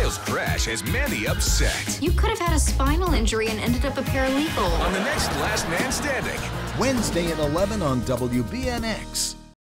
Kyle's crash has Mandy upset. You could have had a spinal injury and ended up a paralegal. On the next Last Man Standing. Wednesday at 11 on WBNX.